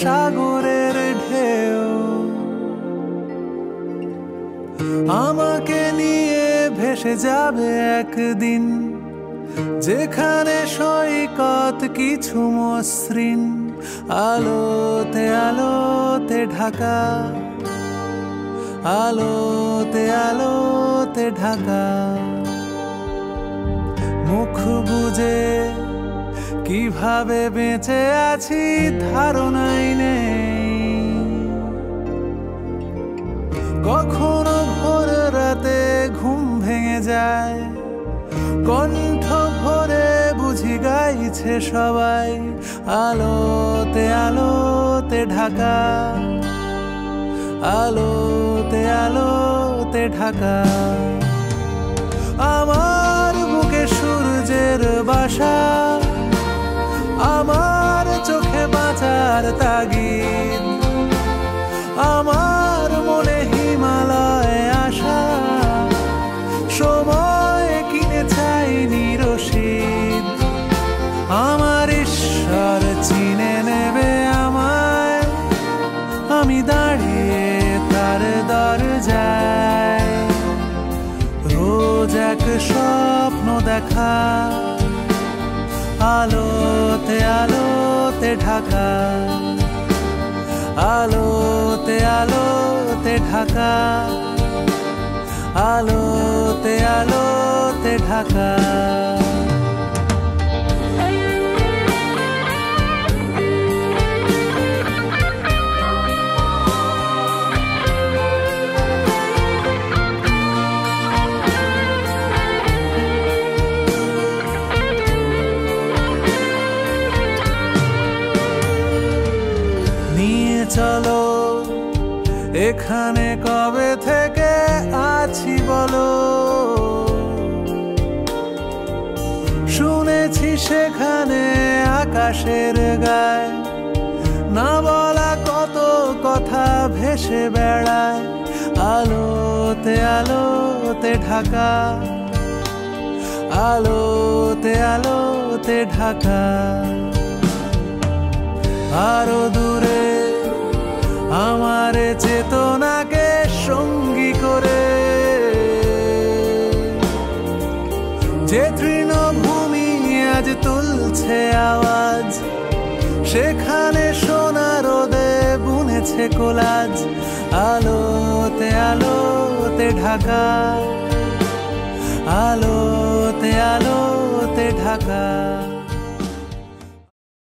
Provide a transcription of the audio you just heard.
সাগরের ঢেউ। আমাকে নিয়ে ভেসে যাবে একদিন, যেখানে সৈকত কিছু মসৃণ, আলোতে আলোতে ঢাকা, আলোতে আলোতে ঢাকা। মুখ বুঝে কীভাবে বেঁচে আছি ধারণাই নেই। কখনো ভোর রাতে ঘুম ভেঙে যায়, কণ্ঠ ভরে বুঝি গাইছে সবাই, আলোতে আলোতে ঢাকা, আলোতে আলোতে ঢাকা। আমার বুকে সূর্যের বাসা বাঁচার তাগিদ। আমার মনে হিমালয় আসা সময় কিনে চাইনি রশিদ আমার ঈশ্বর চিনে নেবে আমায়, আমি দাঁড়িয়ে তার দরজায়। রোজ এক স্বপ্ন দেখা আলোতে আলোতে ঢাকা। আলোতে আলোতে ঢাকা। আলোতে আলোতে ঢাকা। চলো, এখানে কবে থেকে আছি বলো? শুনেছি সেখানে আকাশের গায়, না বলা কত কথা ভেসে বেড়ায়, আলোতে আলোতে ঢাকা, আলোতে আলোতে ঢাকা। আরও দূরে যে তৃণভূমি আজ তুলছে আওয়াজ, সেখানে সোনা রোদে বুনেছে কোলাজ, আলোতে আলোতে ঢাকা, আলোতে আলোতে ঢাকা।